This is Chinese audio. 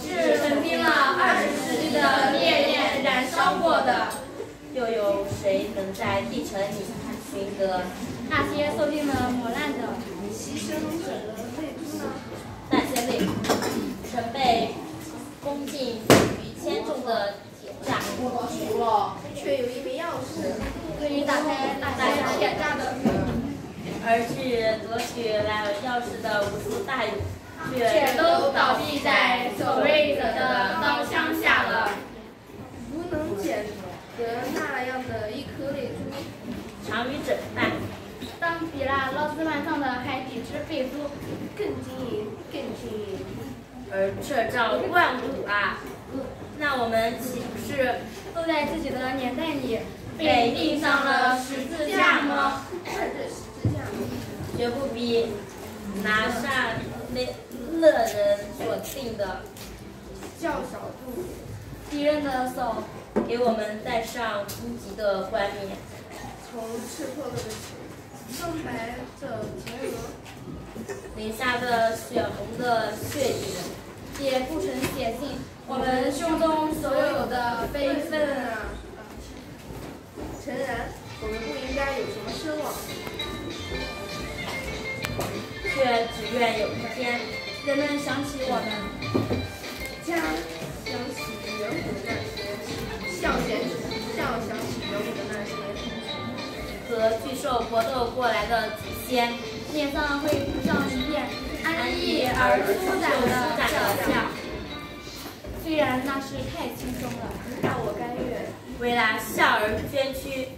是曾经了二十世纪的烈焰燃烧过的。又有谁能在地城里寻得那些受尽了磨难的牺牲者的泪珠呢？那些泪珠曾被封进于千重的铁栅，除了，却有一枚钥匙，可以打开那些铁栅的门而去夺取来钥匙的无数大勇，却都倒闭在守卫者的刀枪下了。如能捡得那样的一颗泪珠，常于整办。当比那劳斯曼上的海底之贝珠更晶莹，更晶莹。而这照万古啊！那我们岂不是都在自己的年代里被钉上了十字架吗？绝不比拿下那乐人所定的较少度，敌人的手给我们戴上无极的冠冕。从赤破了的血，深白的前额，淋下的血红的血影，也不曾写尽我们胸中所有的悲愤啊！诚然，我们不应该有什么奢望，却只愿有一天，人们想起我们，家想起远古的那些，笑想起笑想起远古的那些，和巨兽搏斗过来的祖先，脸上会浮上一片安逸而舒展的笑笑。虽然那是太轻松了，但我甘愿。为那笑而捐躯，